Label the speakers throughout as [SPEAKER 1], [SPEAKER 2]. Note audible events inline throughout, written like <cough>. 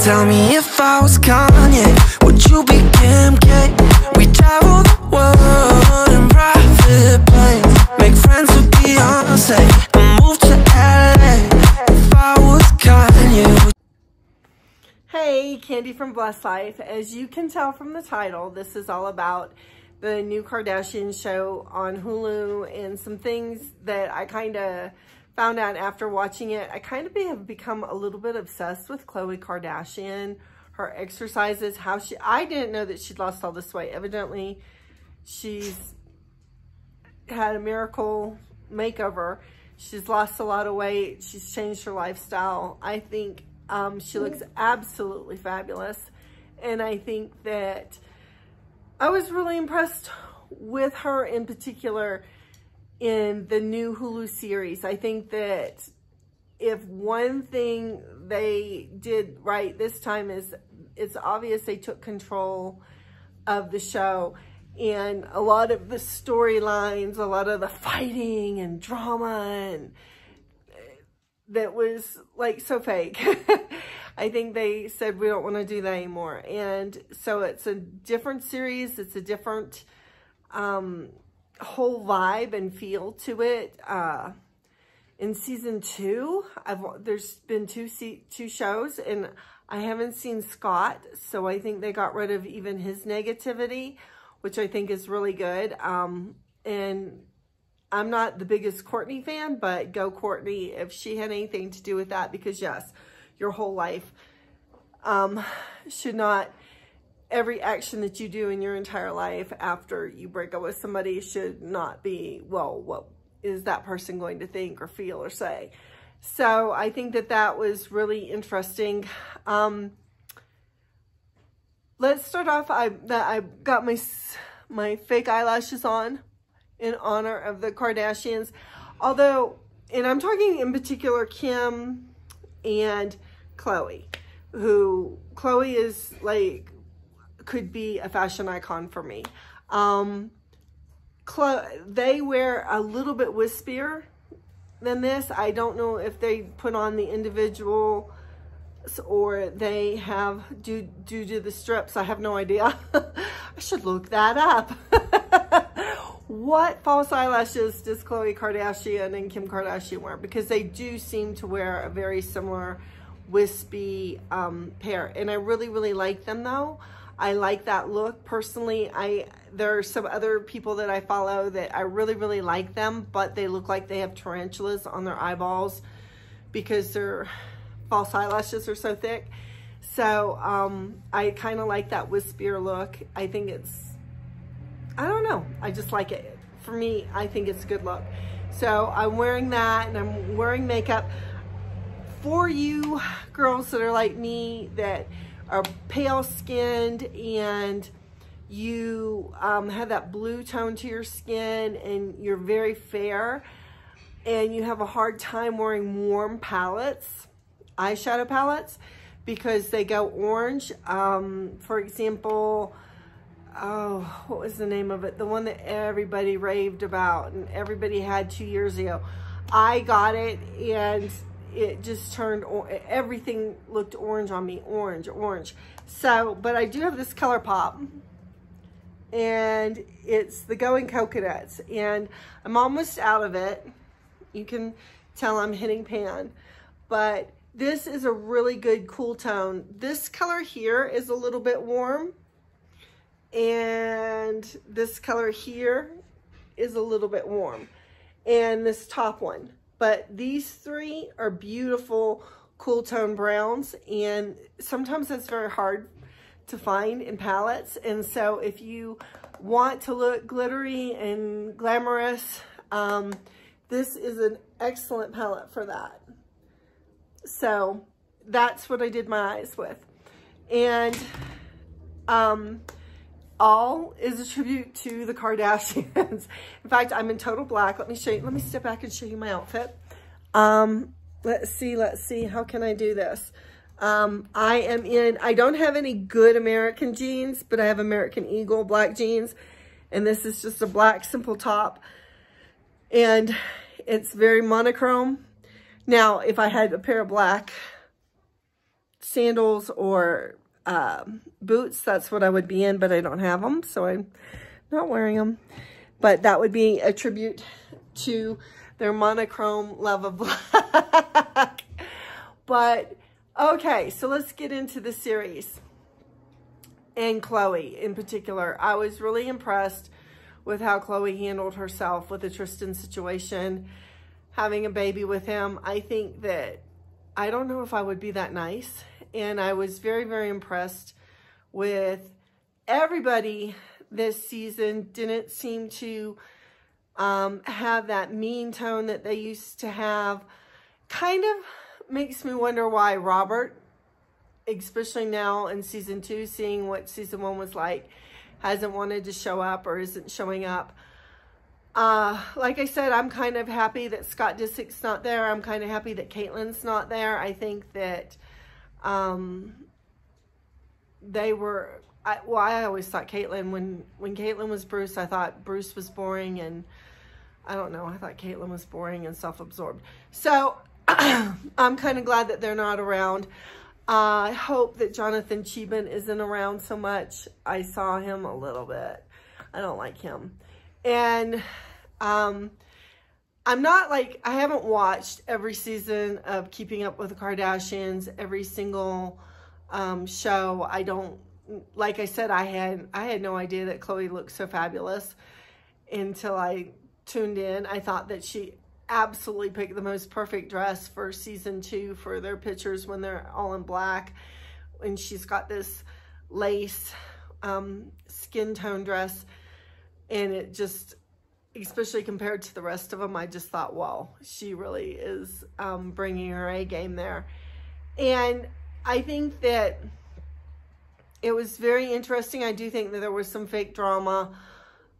[SPEAKER 1] Tell me if I was Kanye, would you be Kim K? We travel the world in private planes, make friends with Beyonce.
[SPEAKER 2] Hey, Candy from Blessed Life. As you can tell from the title, this is all about the new Kardashian show on Hulu and some things that I kind of found out after watching it. I kind of have become a little bit obsessed with Khloe Kardashian, her exercises, how she, I didn't know that she'd lost all this weight. Evidently, she's had a miracle makeover. She's lost a lot of weight. She's changed her lifestyle. I think um, she looks absolutely fabulous. And I think that I was really impressed with her in particular in the new Hulu series. I think that if one thing they did right this time is it's obvious they took control of the show and a lot of the storylines, a lot of the fighting and drama and that was like so fake. <laughs> I think they said we don't want to do that anymore. And so it's a different series. It's a different um, whole vibe and feel to it. Uh, in season two, I've there's been two two shows and I haven't seen Scott, so I think they got rid of even his negativity, which I think is really good. Um, and I'm not the biggest Kourtney fan, but go Kourtney if she had anything to do with that, because yes, your whole life um, should not, every action that you do in your entire life after you break up with somebody should not be, well, what is that person going to think or feel or say? So I think that that was really interesting. Um, let's start off, I, I got my, my fake eyelashes on in honor of the Kardashians. Although, and I'm talking in particular Kim and Khloe, who Khloe is like, could be a fashion icon for me. Um, they wear a little bit wispier than this. I don't know if they put on the individual or they have due, due to the strips. I have no idea. <laughs> I should look that up. <laughs> what false eyelashes does Khloe Kardashian and Kim Kardashian wear? Because they do seem to wear a very similar wispy um, pair. And I really, really like them though. I like that look. Personally, I there are some other people that I follow that I really, really like them, but they look like they have tarantulas on their eyeballs because their false eyelashes are so thick. So um, I kind of like that wispier look. I think it's, I don't know. I just like it. For me, I think it's a good look. So I'm wearing that and I'm wearing makeup. For you girls that are like me that are pale skinned and you um, have that blue tone to your skin and you're very fair and you have a hard time wearing warm palettes, eyeshadow palettes, because they go orange. Um, for example, oh, what was the name of it? The one that everybody raved about and everybody had two years ago. I got it and it just turned, everything looked orange on me, orange, orange. So, but I do have this ColourPop and it's the Going Coconuts and I'm almost out of it. You can tell I'm hitting pan, but this is a really good cool tone. This color here is a little bit warm and this color here is a little bit warm and this top one but these three are beautiful cool tone browns and sometimes that's very hard to find in palettes. And so if you want to look glittery and glamorous, um, this is an excellent palette for that. So that's what I did my eyes with. And um, all is a tribute to the Kardashians. <laughs> in fact, I'm in total black. Let me show you, let me step back and show you my outfit. Um, let's see, let's see, how can I do this? Um, I am in, I don't have any good American jeans, but I have American Eagle black jeans. And this is just a black simple top. And it's very monochrome. Now, if I had a pair of black sandals or um, boots, that's what I would be in, but I don't have them, so I'm not wearing them. But that would be a tribute to their monochrome love of black. <laughs> but, okay, so let's get into the series. And Khloe in particular. I was really impressed with how Khloe handled herself with the Tristan situation, having a baby with him. I think that, I don't know if I would be that nice. And I was very, very impressed with everybody this season didn't seem to um, have that mean tone that they used to have. Kind of makes me wonder why Robert, especially now in season two, seeing what season one was like, hasn't wanted to show up or isn't showing up. Uh, like I said, I'm kind of happy that Scott Disick's not there. I'm kind of happy that Caitlyn's not there. I think that um, they were, I, well, I always thought Caitlyn, when, when Caitlyn was Bruce, I thought Bruce was boring and I don't know, I thought Caitlyn was boring and self-absorbed. So <clears throat> I'm kind of glad that they're not around. Uh, I hope that Jonathan Cheban isn't around so much. I saw him a little bit. I don't like him. And um, I'm not like, I haven't watched every season of Keeping Up with the Kardashians, every single um, show. I don't, like I said, I had, I had no idea that Khloe looked so fabulous until I tuned in. I thought that she absolutely picked the most perfect dress for season two for their pictures when they're all in black. And she's got this lace um, skin tone dress. And it just, especially compared to the rest of them, I just thought, wow, she really is um, bringing her A game there. And I think that it was very interesting. I do think that there was some fake drama.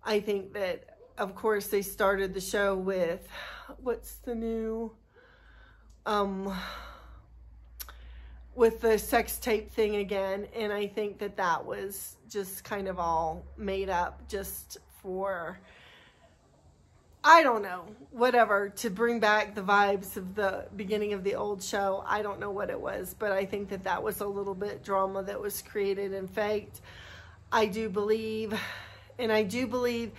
[SPEAKER 2] I think that, of course, they started the show with what's the new, um, with the sex tape thing again. And I think that that was just kind of all made up just for, I don't know, whatever, to bring back the vibes of the beginning of the old show. I don't know what it was, but I think that that was a little bit drama that was created and faked. I do believe, and I do believe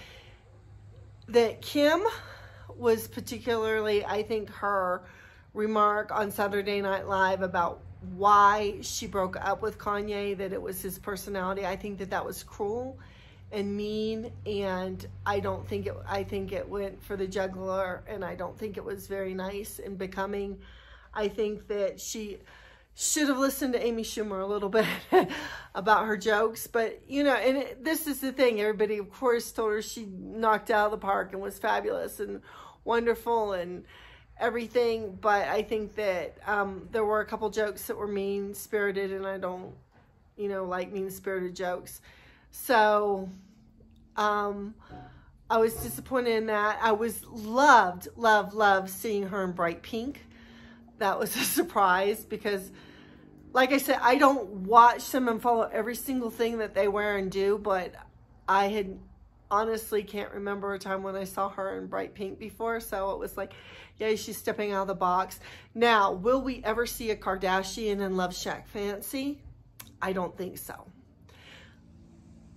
[SPEAKER 2] that Kim was particularly, I think, her remark on Saturday Night Live about why she broke up with Kanye, that it was his personality. I think that that was cruel and mean, and I don't think it, I think it went for the juggler, and I don't think it was very nice and becoming. I think that she should have listened to Amy Schumer a little <laughs> bit about her jokes. But, you know, and it, this is the thing. Everybody, of course, told her she knocked out of the park and was fabulous and wonderful and everything. But I think that um, there were a couple jokes that were mean-spirited, and I don't, you know, like mean-spirited jokes. So, um, I was disappointed in that. I was loved, loved, loved seeing her in bright pink. That was <laughs> a surprise because, like I said, I don't watch them and follow every single thing that they wear and do, but I had honestly can't remember a time when I saw her in bright pink before. So it was like, yeah, she's stepping out of the box. Now, will we ever see a Kardashian in Love Shack Fancy? I don't think so.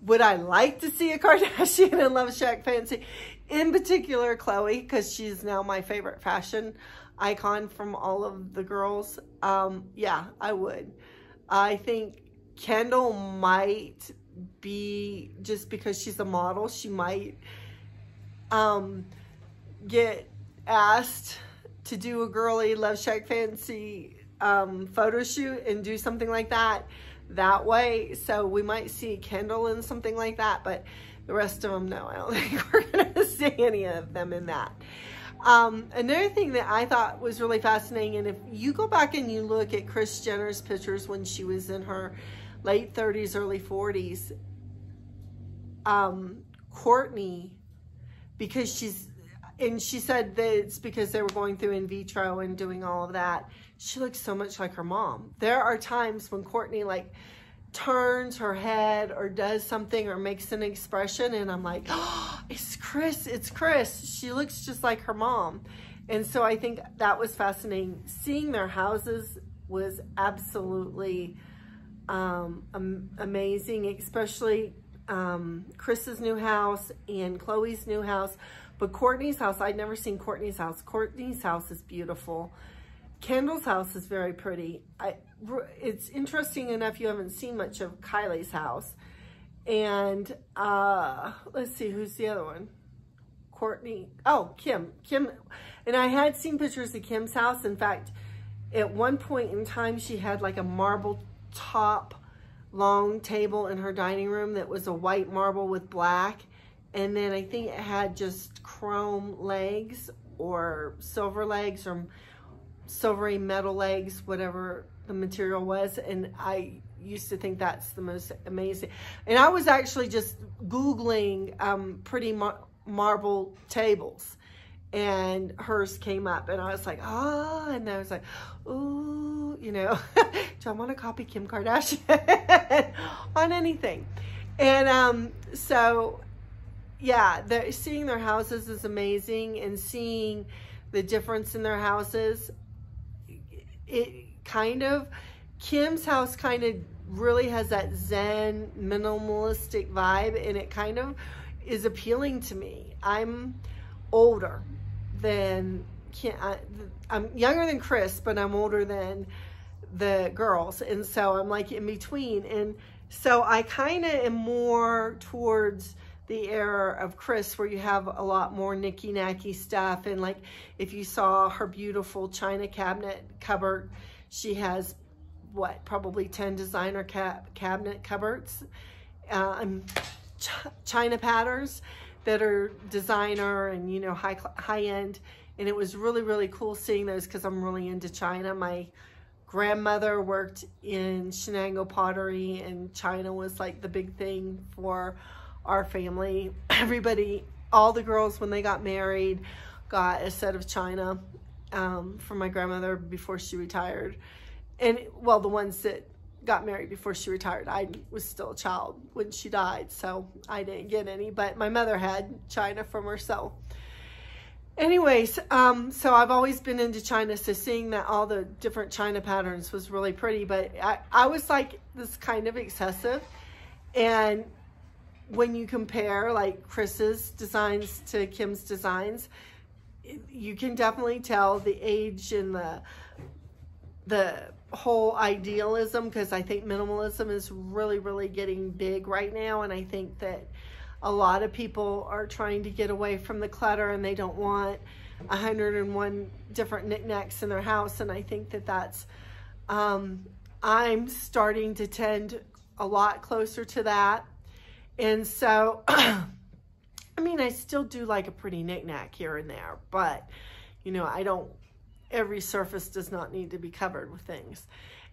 [SPEAKER 2] Would I like to see a Kardashian in Love Shack Fancy? In particular, Khloe, because she's now my favorite fashion icon from all of the girls. Um, yeah, I would. I think Kendall might be just because she's a model, she might um, get asked to do a girly Love Shack Fancy um, photo shoot and do something like that that way. So we might see Kendall in something like that, but the rest of them, no, I don't <laughs> think we're to <laughs> see any of them in that. Um, another thing that I thought was really fascinating, and if you go back and you look at Kris Jenner's pictures when she was in her late 30s, early 40s, um, Kourtney, because she's, and she said that it's because they were going through in vitro and doing all of that. She looks so much like her mom. There are times when Kourtney like turns her head or does something or makes an expression and I'm like, oh, <gasps> it's Kris, it's Kris. She looks just like her mom. And so I think that was fascinating. Seeing their houses was absolutely um, am amazing, especially um, Kris's new house and Khloe's new house. But Kourtney's house, I'd never seen Kourtney's house. Kourtney's house is beautiful. Kendall's house is very pretty. I, it's interesting enough you haven't seen much of Kylie's house. And uh, let's see, who's the other one? Kourtney, Oh, Kim. Kim. And I had seen pictures of Kim's house. In fact, at one point in time, she had like a marble top long table in her dining room that was a white marble with black. And then I think it had just chrome legs or silver legs or silvery metal legs, whatever the material was. And I used to think that's the most amazing. And I was actually just Googling um, pretty mar marble tables and hers came up and I was like, ah, oh, and I was like, ooh, you know, <laughs> do I want to copy Kim Kardashian <laughs> on anything? And um, so, yeah, the, seeing their houses is amazing and seeing the difference in their houses, it kind of, Kim's house kind of really has that zen minimalistic vibe and it kind of is appealing to me. I'm older than I, I'm younger than Kris, but I'm older than the girls. And so I'm like in between. And so I kind of am more towards the era of Kris where you have a lot more nicky nacky stuff. And like if you saw her beautiful china cabinet cupboard, she has what, probably 10 designer cab cabinet cupboards, um, ch china patterns that are designer and, you know, high, high end. And it was really, really cool seeing those because I'm really into China. My grandmother worked in Shenango pottery and China was like the big thing for our family. <clears throat> Everybody, all the girls when they got married got a set of China um, from my grandmother before she retired. And well, the ones that got married before she retired. I was still a child when she died, so I didn't get any, but my mother had China from herself. Anyways, um, so I've always been into China, so seeing that all the different China patterns was really pretty, but I, I was like, this kind of excessive. And when you compare like Kris's designs to Kim's designs, you can definitely tell the age and the the whole idealism because I think minimalism is really, really getting big right now. And I think that a lot of people are trying to get away from the clutter and they don't want 101 different knickknacks in their house. And I think that that's, um, I'm starting to tend a lot closer to that. And so, <clears throat> I mean, I still do like a pretty knickknack here and there, but, you know, I don't every surface does not need to be covered with things.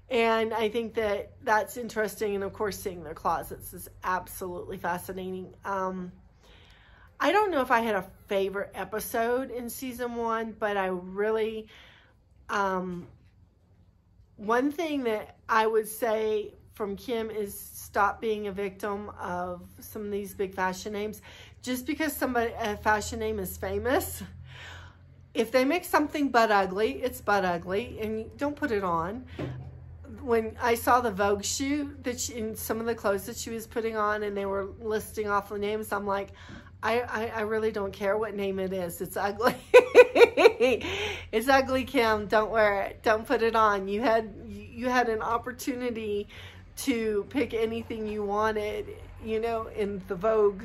[SPEAKER 2] And I think that that's interesting. And of course, seeing their closets is absolutely fascinating. Um, I don't know if I had a favorite episode in season one, but I really, um, one thing that I would say from Kim is stop being a victim of some of these big fashion names. Just because somebody, a fashion name is famous, if they make something butt ugly, it's butt ugly, and don't put it on. When I saw the Vogue shoot that she, in some of the clothes that she was putting on, and they were listing off the names, I'm like, I, I, I really don't care what name it is. It's ugly. <laughs> it's ugly, Kim. Don't wear it. Don't put it on. You had you had an opportunity to pick anything you wanted, you know, in the Vogue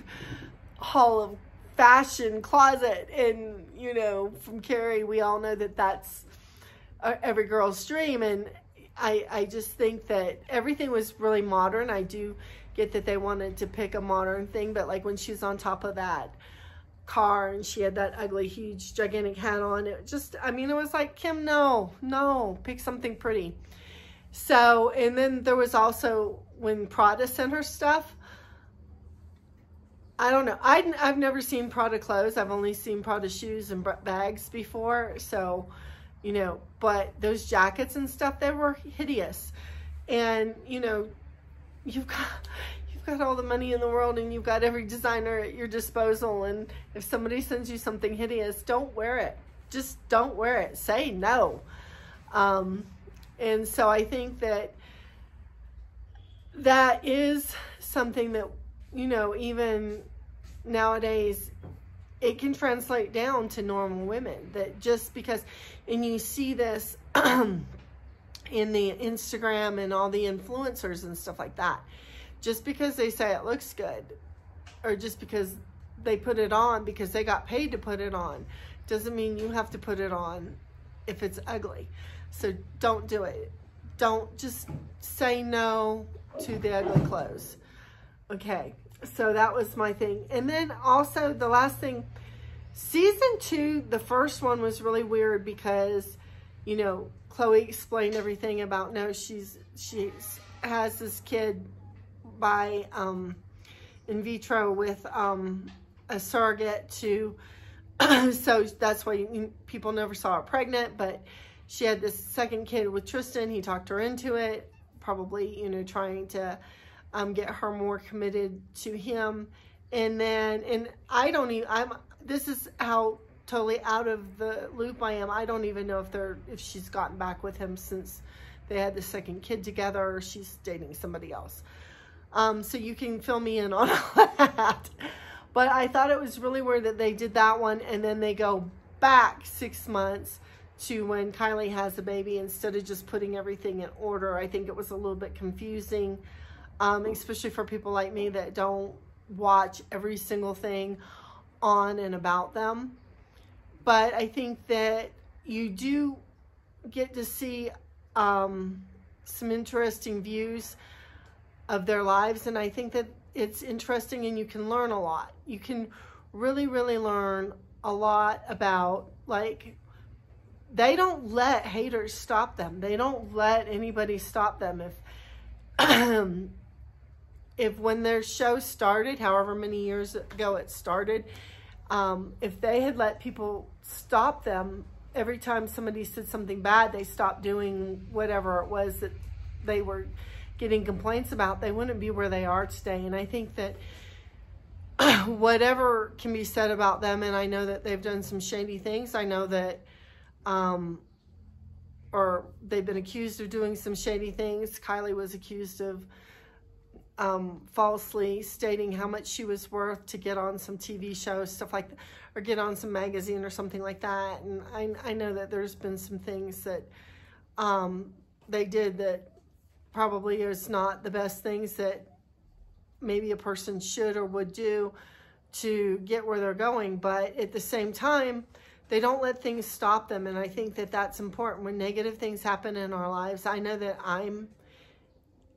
[SPEAKER 2] Hall of fashion closet. And, you know, from Carrie, we all know that that's uh, every girl's dream. And I, I just think that everything was really modern. I do get that they wanted to pick a modern thing, but like when she was on top of that car and she had that ugly, huge, gigantic hat on, it just, I mean, it was like, Kim, no, no, pick something pretty. So, and then there was also when Prada sent her stuff, I don't know. I, I've never seen Prada clothes. I've only seen Prada shoes and bags before. So, you know, but those jackets and stuff, they were hideous. And, you know, you've got, you've got all the money in the world and you've got every designer at your disposal. And if somebody sends you something hideous, don't wear it. Just don't wear it. Say no. Um, And so I think that that is something that, you know, even nowadays it can translate down to normal women that just because, and you see this <clears throat> in the Instagram and all the influencers and stuff like that, just because they say it looks good or just because they put it on because they got paid to put it on doesn't mean you have to put it on if it's ugly. So don't do it. Don't just say no to the ugly clothes. Okay, so that was my thing. And then also the last thing, season two, the first one was really weird because, you know, Khloe explained everything about no, she's she has this kid by um, in vitro with um, a surrogate to, <clears throat> so that's why you, people never saw her pregnant, but she had this second kid with Tristan. He talked her into it, probably, you know, trying to um, get her more committed to him. And then, and I don't even, I'm, this is how totally out of the loop I am. I don't even know if they're, if she's gotten back with him since they had the second kid together or she's dating somebody else. Um, so you can fill me in on <laughs> that. But I thought it was really weird that they did that one and then they go back six months to when Kylie has a baby instead of just putting everything in order. I think it was a little bit confusing, um, especially for people like me that don't watch every single thing on and about them. But I think that you do get to see um, some interesting views of their lives. And I think that it's interesting and you can learn a lot. You can really, really learn a lot about like they don't let haters stop them. They don't let anybody stop them. If <clears throat> if when their show started, however many years ago it started, um, if they had let people stop them every time somebody said something bad, they stopped doing whatever it was that they were getting complaints about, they wouldn't be where they are today. And I think that <clears throat> whatever can be said about them, and I know that they've done some shady things. I know that um, or they've been accused of doing some shady things. Kylie was accused of um, falsely stating how much she was worth to get on some TV shows, stuff like that, or get on some magazine or something like that. And I, I know that there's been some things that um, they did that probably is not the best things that maybe a person should or would do to get where they're going. But at the same time, they don't let things stop them. And I think that that's important when negative things happen in our lives. I know that I'm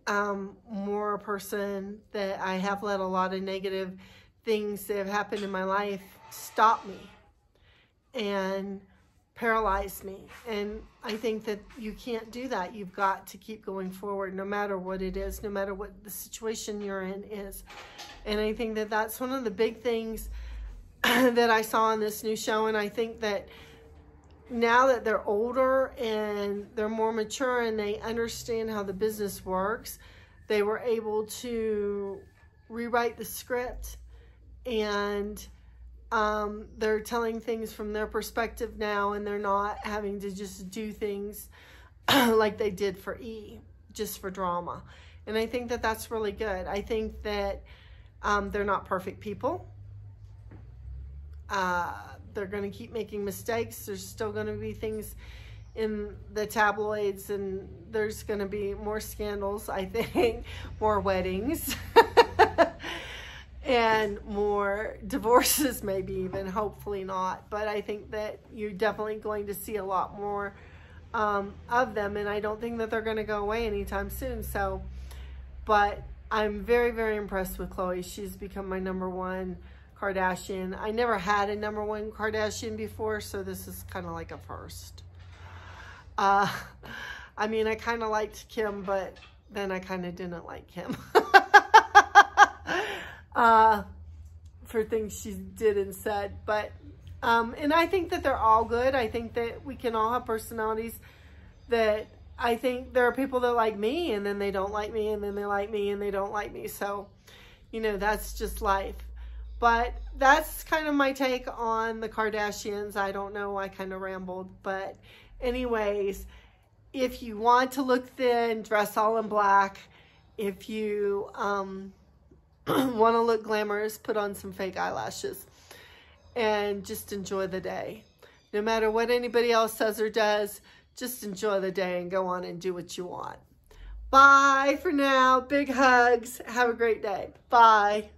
[SPEAKER 2] um, more a person that I have let a lot of negative things that have happened in my life stop me and paralyze me. And I think that you can't do that. You've got to keep going forward no matter what it is, no matter what the situation you're in is. And I think that that's one of the big things <clears throat> that I saw in this new show. And I think that now that they're older and they're more mature and they understand how the business works, they were able to rewrite the script and um, they're telling things from their perspective now and they're not having to just do things <clears throat> like they did for E, just for drama. And I think that that's really good. I think that um, they're not perfect people. Uh, they're going to keep making mistakes. There's still going to be things in the tabloids and there's going to be more scandals, I think, <laughs> more weddings <laughs> and more divorces <laughs> maybe even, hopefully not. But I think that you're definitely going to see a lot more um, of them and I don't think that they're going to go away anytime soon. So, but I'm very, very impressed with Khloe. She's become my number one Kardashian. I never had a number one Kardashian before, so this is kind of like a first. Uh, I mean, I kind of liked Kim, but then I kind of didn't like Kim. <laughs> uh, for things she did and said. But, um, and I think that they're all good. I think that we can all have personalities that I think there are people that like me and then they don't like me and then they like me and they don't like me. So, you know, that's just life. But that's kind of my take on the Kardashians. I don't know. I kind of rambled. But anyways, if you want to look thin, dress all in black. If you um, <clears throat> want to look glamorous, put on some fake eyelashes and just enjoy the day. No matter what anybody else says or does, just enjoy the day and go on and do what you want. Bye for now. Big hugs. Have a great day. Bye.